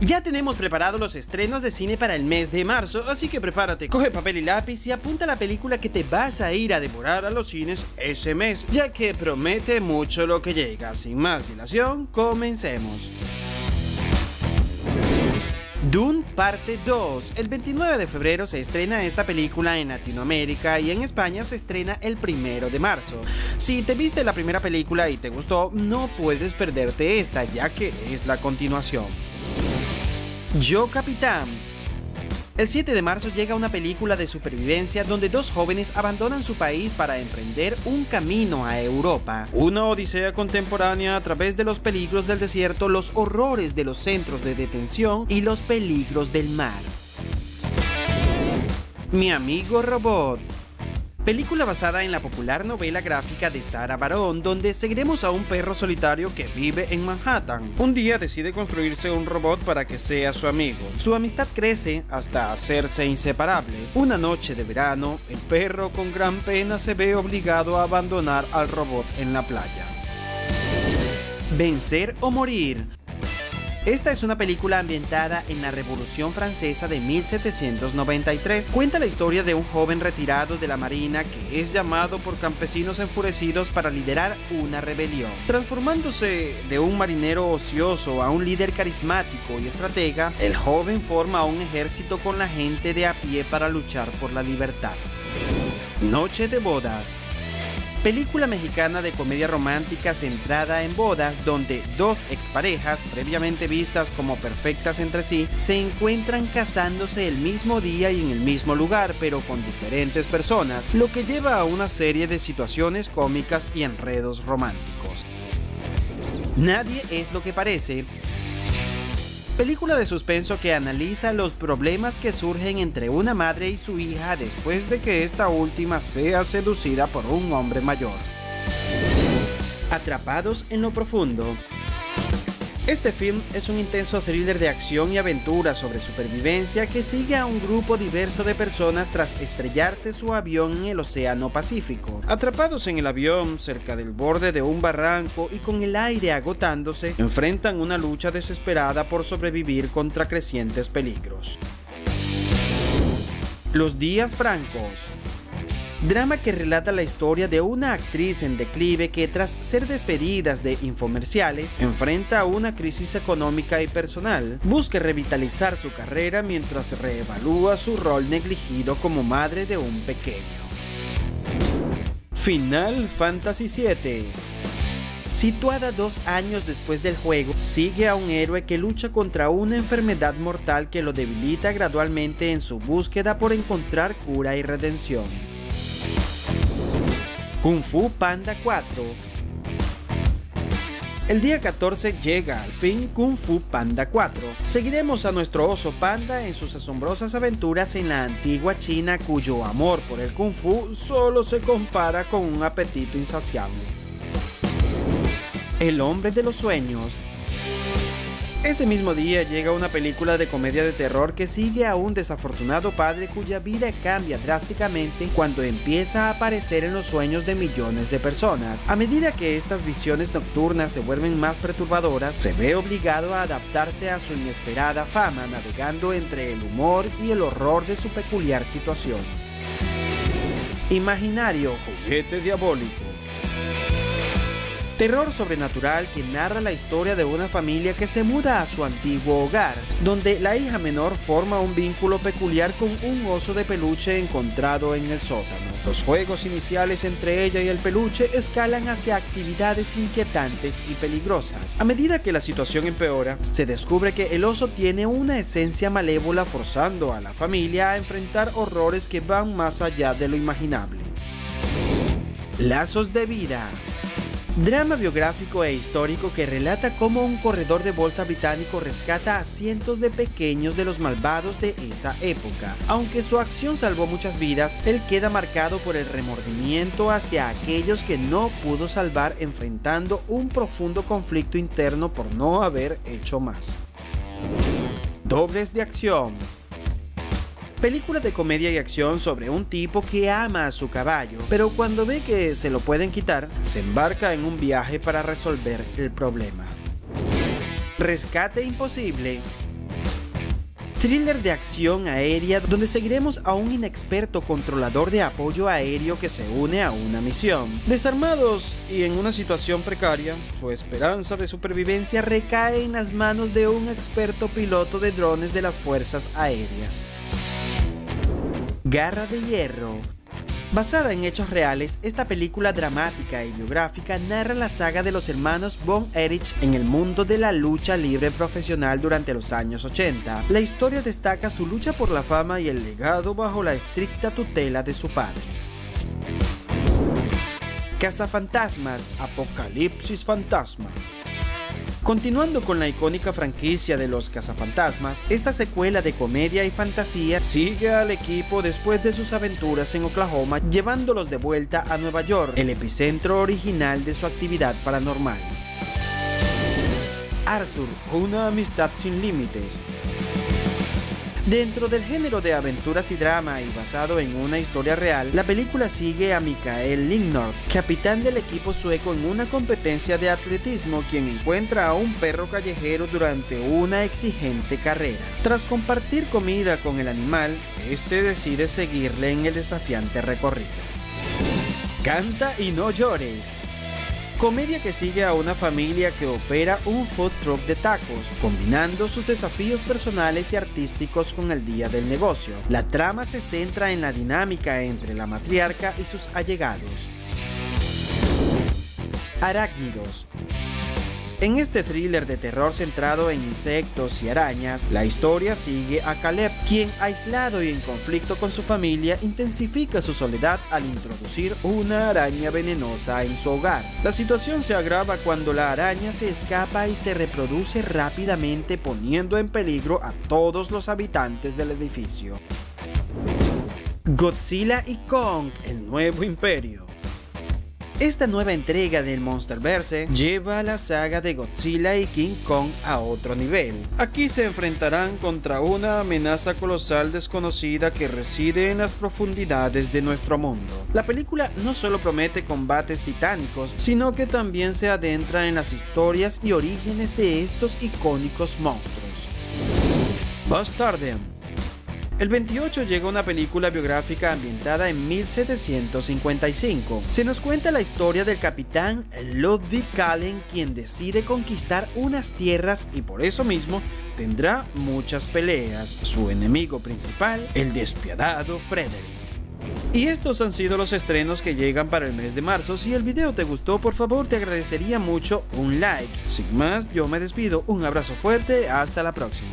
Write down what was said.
Ya tenemos preparados los estrenos de cine para el mes de marzo, así que prepárate, coge papel y lápiz y apunta la película que te vas a ir a devorar a los cines ese mes, ya que promete mucho lo que llega. Sin más dilación, comencemos. Dune Parte 2. El 29 de febrero se estrena esta película en Latinoamérica y en España se estrena el 1 de marzo. Si te viste la primera película y te gustó, no puedes perderte esta ya que es la continuación. Yo Capitán. El 7 de marzo llega una película de supervivencia donde dos jóvenes abandonan su país para emprender un camino a Europa. Una odisea contemporánea a través de los peligros del desierto, los horrores de los centros de detención y los peligros del mar. Mi amigo robot película basada en la popular novela gráfica de Sarah Baron, donde seguiremos a un perro solitario que vive en Manhattan. Un día decide construirse un robot para que sea su amigo. Su amistad crece hasta hacerse inseparables. Una noche de verano, el perro con gran pena se ve obligado a abandonar al robot en la playa. Vencer o morir esta es una película ambientada en la Revolución Francesa de 1793. Cuenta la historia de un joven retirado de la Marina que es llamado por campesinos enfurecidos para liderar una rebelión. Transformándose de un marinero ocioso a un líder carismático y estratega, el joven forma un ejército con la gente de a pie para luchar por la libertad. Noche de bodas película mexicana de comedia romántica centrada en bodas donde dos exparejas, previamente vistas como perfectas entre sí, se encuentran casándose el mismo día y en el mismo lugar, pero con diferentes personas, lo que lleva a una serie de situaciones cómicas y enredos románticos. Nadie es lo que parece película de suspenso que analiza los problemas que surgen entre una madre y su hija después de que esta última sea seducida por un hombre mayor. Atrapados en lo profundo. Este film es un intenso thriller de acción y aventura sobre supervivencia que sigue a un grupo diverso de personas tras estrellarse su avión en el Océano Pacífico. Atrapados en el avión, cerca del borde de un barranco y con el aire agotándose, enfrentan una lucha desesperada por sobrevivir contra crecientes peligros. Los días francos drama que relata la historia de una actriz en declive que tras ser despedidas de infomerciales enfrenta una crisis económica y personal, busca revitalizar su carrera mientras reevalúa su rol negligido como madre de un pequeño. Final Fantasy VII Situada dos años después del juego, sigue a un héroe que lucha contra una enfermedad mortal que lo debilita gradualmente en su búsqueda por encontrar cura y redención. Kung Fu Panda 4. El día 14 llega al fin Kung Fu Panda 4. Seguiremos a nuestro oso panda en sus asombrosas aventuras en la antigua China cuyo amor por el Kung Fu solo se compara con un apetito insaciable. El hombre de los sueños ese mismo día llega una película de comedia de terror que sigue a un desafortunado padre cuya vida cambia drásticamente cuando empieza a aparecer en los sueños de millones de personas. A medida que estas visiones nocturnas se vuelven más perturbadoras, se ve obligado a adaptarse a su inesperada fama navegando entre el humor y el horror de su peculiar situación. Imaginario, juguete diabólico. Terror sobrenatural que narra la historia de una familia que se muda a su antiguo hogar, donde la hija menor forma un vínculo peculiar con un oso de peluche encontrado en el sótano. Los juegos iniciales entre ella y el peluche escalan hacia actividades inquietantes y peligrosas. A medida que la situación empeora, se descubre que el oso tiene una esencia malévola forzando a la familia a enfrentar horrores que van más allá de lo imaginable. Lazos de vida Drama biográfico e histórico que relata cómo un corredor de bolsa británico rescata a cientos de pequeños de los malvados de esa época. Aunque su acción salvó muchas vidas, él queda marcado por el remordimiento hacia aquellos que no pudo salvar enfrentando un profundo conflicto interno por no haber hecho más. Dobles de acción Película de comedia y acción sobre un tipo que ama a su caballo, pero cuando ve que se lo pueden quitar, se embarca en un viaje para resolver el problema. Rescate imposible thriller de acción aérea donde seguiremos a un inexperto controlador de apoyo aéreo que se une a una misión. Desarmados y en una situación precaria, su esperanza de supervivencia recae en las manos de un experto piloto de drones de las fuerzas aéreas. Garra de Hierro Basada en hechos reales, esta película dramática y biográfica narra la saga de los hermanos Von Erich en el mundo de la lucha libre profesional durante los años 80. La historia destaca su lucha por la fama y el legado bajo la estricta tutela de su padre. Cazafantasmas, Apocalipsis Fantasma. Continuando con la icónica franquicia de los cazafantasmas, esta secuela de comedia y fantasía sigue al equipo después de sus aventuras en Oklahoma, llevándolos de vuelta a Nueva York, el epicentro original de su actividad paranormal. Arthur, una amistad sin límites. Dentro del género de aventuras y drama y basado en una historia real, la película sigue a Mikael Lignord, capitán del equipo sueco en una competencia de atletismo, quien encuentra a un perro callejero durante una exigente carrera. Tras compartir comida con el animal, este decide seguirle en el desafiante recorrido. Canta y no llores comedia que sigue a una familia que opera un food truck de tacos, combinando sus desafíos personales y artísticos con el día del negocio. La trama se centra en la dinámica entre la matriarca y sus allegados. Arácnidos en este thriller de terror centrado en insectos y arañas, la historia sigue a Caleb, quien aislado y en conflicto con su familia intensifica su soledad al introducir una araña venenosa en su hogar. La situación se agrava cuando la araña se escapa y se reproduce rápidamente poniendo en peligro a todos los habitantes del edificio. Godzilla y Kong, el nuevo imperio. Esta nueva entrega del Monsterverse lleva a la saga de Godzilla y King Kong a otro nivel. Aquí se enfrentarán contra una amenaza colosal desconocida que reside en las profundidades de nuestro mundo. La película no solo promete combates titánicos, sino que también se adentra en las historias y orígenes de estos icónicos monstruos. Bastardian el 28 llega una película biográfica ambientada en 1755. Se nos cuenta la historia del capitán Ludwig Kallen, quien decide conquistar unas tierras y por eso mismo tendrá muchas peleas. Su enemigo principal, el despiadado Frederick. Y estos han sido los estrenos que llegan para el mes de marzo. Si el video te gustó, por favor te agradecería mucho un like. Sin más, yo me despido. Un abrazo fuerte. Hasta la próxima.